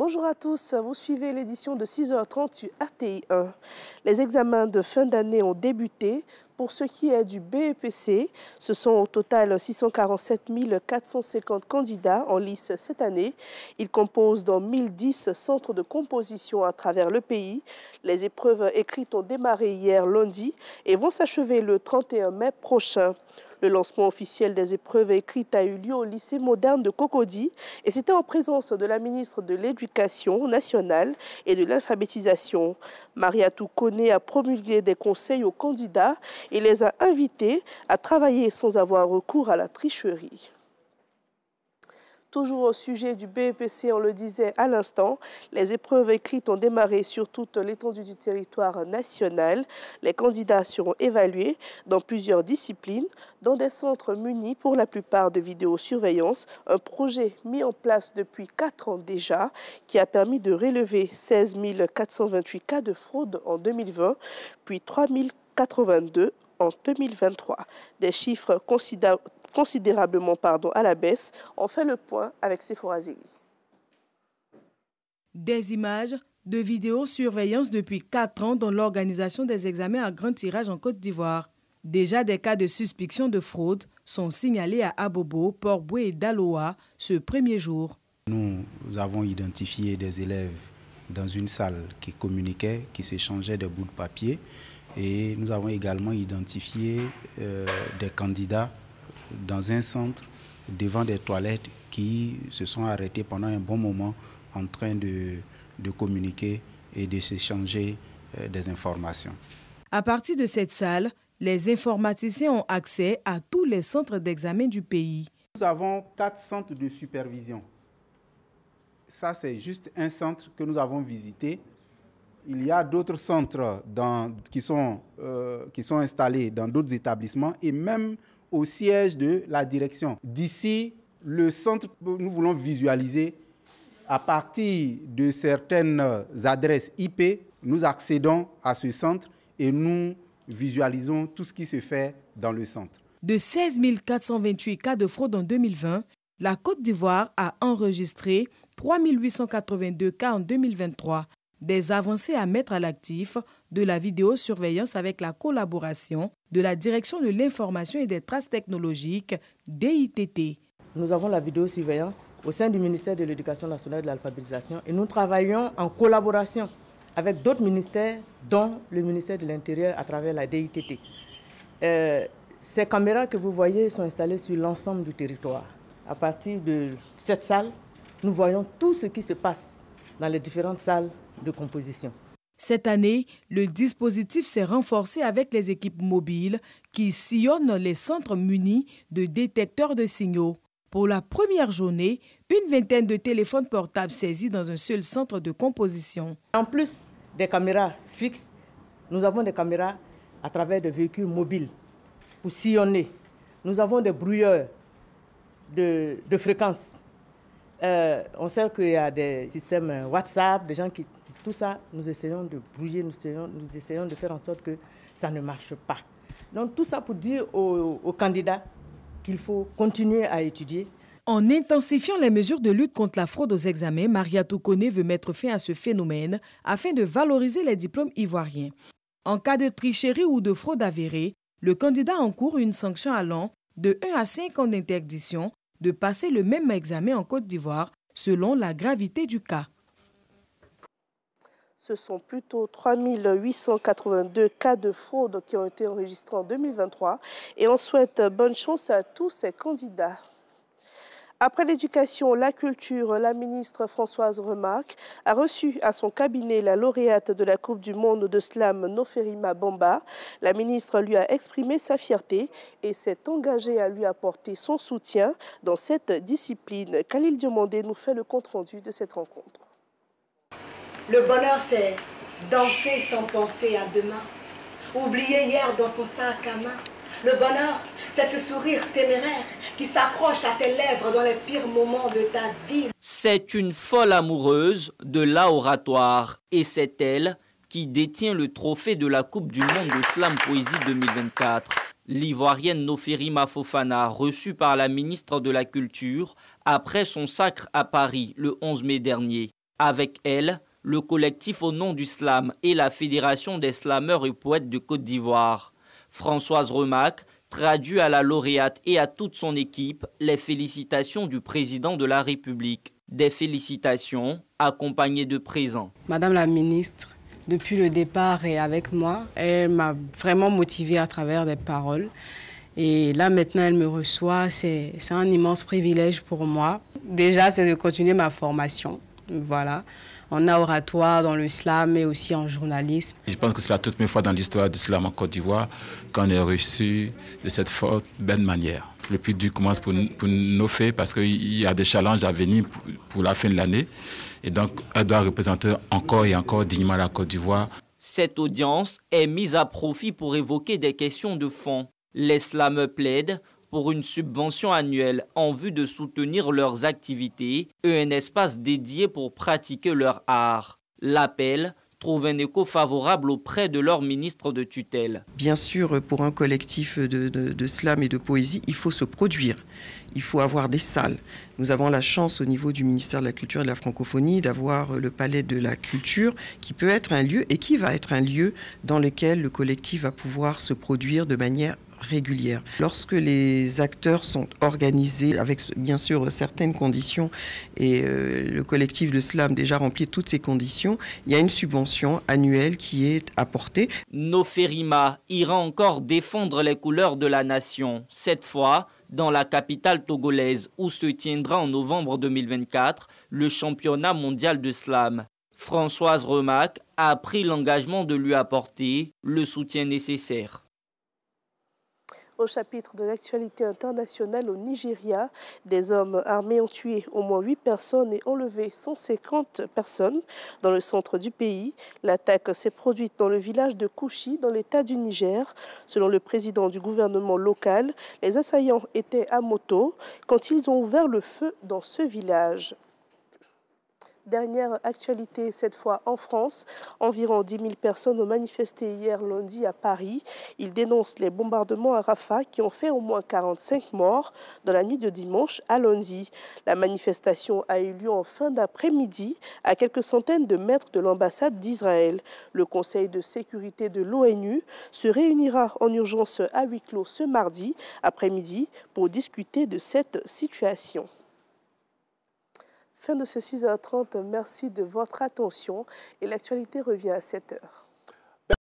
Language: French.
Bonjour à tous, vous suivez l'édition de 6h30 sur RTI 1. Les examens de fin d'année ont débuté. Pour ce qui est du BEPC, ce sont au total 647 450 candidats en lice cette année. Ils composent dans 1010 centres de composition à travers le pays. Les épreuves écrites ont démarré hier lundi et vont s'achever le 31 mai prochain. Le lancement officiel des épreuves écrites a eu lieu au lycée moderne de Cocody et c'était en présence de la ministre de l'Éducation nationale et de l'alphabétisation. Maria Kone a promulgué des conseils aux candidats et les a invités à travailler sans avoir recours à la tricherie. Toujours au sujet du BEPC, on le disait à l'instant, les épreuves écrites ont démarré sur toute l'étendue du territoire national. Les candidats seront évalués dans plusieurs disciplines, dans des centres munis pour la plupart de vidéosurveillance, un projet mis en place depuis quatre ans déjà qui a permis de relever 16 428 cas de fraude en 2020, puis 3 082 en 2023. Des chiffres considérablement pardon, à la baisse. On fait le point avec Sephora. Des images de vidéosurveillance depuis 4 ans dans l'organisation des examens à grand tirage en Côte d'Ivoire. Déjà des cas de suspicion de fraude sont signalés à Abobo, Port-Boué et Daloa ce premier jour. Nous avons identifié des élèves dans une salle qui communiquaient, qui s'échangeaient des bouts de papier et nous avons également identifié euh, des candidats dans un centre devant des toilettes qui se sont arrêtés pendant un bon moment en train de, de communiquer et de s'échanger euh, des informations. À partir de cette salle, les informaticiens ont accès à tous les centres d'examen du pays. Nous avons quatre centres de supervision. Ça, c'est juste un centre que nous avons visité il y a d'autres centres qui, sont, euh, qui sont installés dans d'autres établissements et même au siège de la direction. D'ici, le centre, nous voulons visualiser à partir de certaines adresses IP, nous accédons à ce centre et nous visualisons tout ce qui se fait dans le centre. De 16 428 cas de fraude en 2020, la Côte d'Ivoire a enregistré 3 882 cas en 2023, des avancées à mettre à l'actif de la vidéosurveillance avec la collaboration de la Direction de l'information et des traces technologiques, DITT. Nous avons la vidéosurveillance au sein du ministère de l'Éducation nationale et de l'alphabétisation et nous travaillons en collaboration avec d'autres ministères, dont le ministère de l'Intérieur à travers la DITT. Euh, ces caméras que vous voyez sont installées sur l'ensemble du territoire. À partir de cette salle, nous voyons tout ce qui se passe dans les différentes salles de composition. Cette année, le dispositif s'est renforcé avec les équipes mobiles qui sillonnent les centres munis de détecteurs de signaux. Pour la première journée, une vingtaine de téléphones portables saisis dans un seul centre de composition. En plus des caméras fixes, nous avons des caméras à travers des véhicules mobiles pour sillonner. Nous avons des brouilleurs de, de fréquences. Euh, on sait qu'il y a des systèmes WhatsApp, des gens qui tout ça, nous essayons de brouiller, nous essayons, de faire en sorte que ça ne marche pas. Donc tout ça pour dire aux, candidats qu'il faut continuer à étudier. En intensifiant les mesures de lutte contre la fraude aux examens, Maria Toukone veut mettre fin à ce phénomène afin de valoriser les diplômes ivoiriens. En cas de tricherie ou de fraude avérée, le candidat encourt une sanction allant de 1 à 5 ans d'interdiction de passer le même examen en Côte d'Ivoire selon la gravité du cas ce sont plutôt 3 882 cas de fraude qui ont été enregistrés en 2023 et on souhaite bonne chance à tous ces candidats. Après l'éducation, la culture, la ministre Françoise Remarque a reçu à son cabinet la lauréate de la Coupe du monde de slam Noferima Bamba. La ministre lui a exprimé sa fierté et s'est engagée à lui apporter son soutien dans cette discipline. Khalil Diomandé nous fait le compte-rendu de cette rencontre. Le bonheur, c'est danser sans penser à demain. Oublier hier dans son sac à main. Le bonheur, c'est ce sourire téméraire qui s'accroche à tes lèvres dans les pires moments de ta vie. C'est une folle amoureuse de l'oratoire et c'est elle qui détient le trophée de la Coupe du Monde de Slam Poésie 2024. L'ivoirienne Noferi Mafofana, reçue par la ministre de la Culture après son sacre à Paris le 11 mai dernier. Avec elle, le collectif au nom du slam et la Fédération des slameurs et poètes de Côte d'Ivoire. Françoise Remac traduit à la lauréate et à toute son équipe les félicitations du président de la République. Des félicitations accompagnées de présents. Madame la ministre, depuis le départ et avec moi, elle m'a vraiment motivée à travers des paroles. Et là, maintenant, elle me reçoit. C'est un immense privilège pour moi. Déjà, c'est de continuer ma formation. Voilà en oratoire, dans le slam, mais aussi en journalisme. Je pense que c'est la toute première fois dans l'histoire du slam en Côte d'Ivoire qu'on est reçu de cette forte, belle manière. Le plus dur commence pour, pour nos faits parce qu'il y a des challenges à venir pour, la fin de l'année. Et donc, elle doit représenter encore et encore dignement la Côte d'Ivoire. Cette audience est mise à profit pour évoquer des questions de fond. Les slams plaident pour une subvention annuelle en vue de soutenir leurs activités et un espace dédié pour pratiquer leur art. L'appel trouve un écho favorable auprès de leur ministre de tutelle. Bien sûr, pour un collectif de, slam et de poésie, il faut se produire. Il faut avoir des salles. Nous avons la chance au niveau du ministère de la Culture et de la Francophonie d'avoir le Palais de la Culture qui peut être un lieu et qui va être un lieu dans lequel le collectif va pouvoir se produire de manière régulière. Lorsque les acteurs sont organisés avec bien sûr certaines conditions et euh, le collectif de slam déjà remplit toutes ces conditions, il y a une subvention annuelle qui est apportée. Noferima ira encore défendre les couleurs de la nation, cette fois dans la capitale togolaise où se tiendra en novembre 2024 le championnat mondial de slam. Françoise Remac a pris l'engagement de lui apporter le soutien nécessaire. Au chapitre de l'actualité internationale au Nigeria, des hommes armés ont tué au moins 8 personnes et enlevé 150 personnes dans le centre du pays. L'attaque s'est produite dans le village de Kouchi, dans l'état du Niger. Selon le président du gouvernement local, les assaillants étaient à moto quand ils ont ouvert le feu dans ce village. Dernière actualité, cette fois en France. Environ 10 000 personnes ont manifesté hier lundi à Paris. Ils dénoncent les bombardements à Rafah qui ont fait au moins 45 morts dans la nuit de dimanche à lundi. La manifestation a eu lieu en fin d'après-midi à quelques centaines de mètres de l'ambassade d'Israël. Le Conseil de sécurité de l'ONU se réunira en urgence à huis clos ce mardi après-midi pour discuter de cette situation. Fin de ce 6h30, merci de votre attention et l'actualité revient à 7h.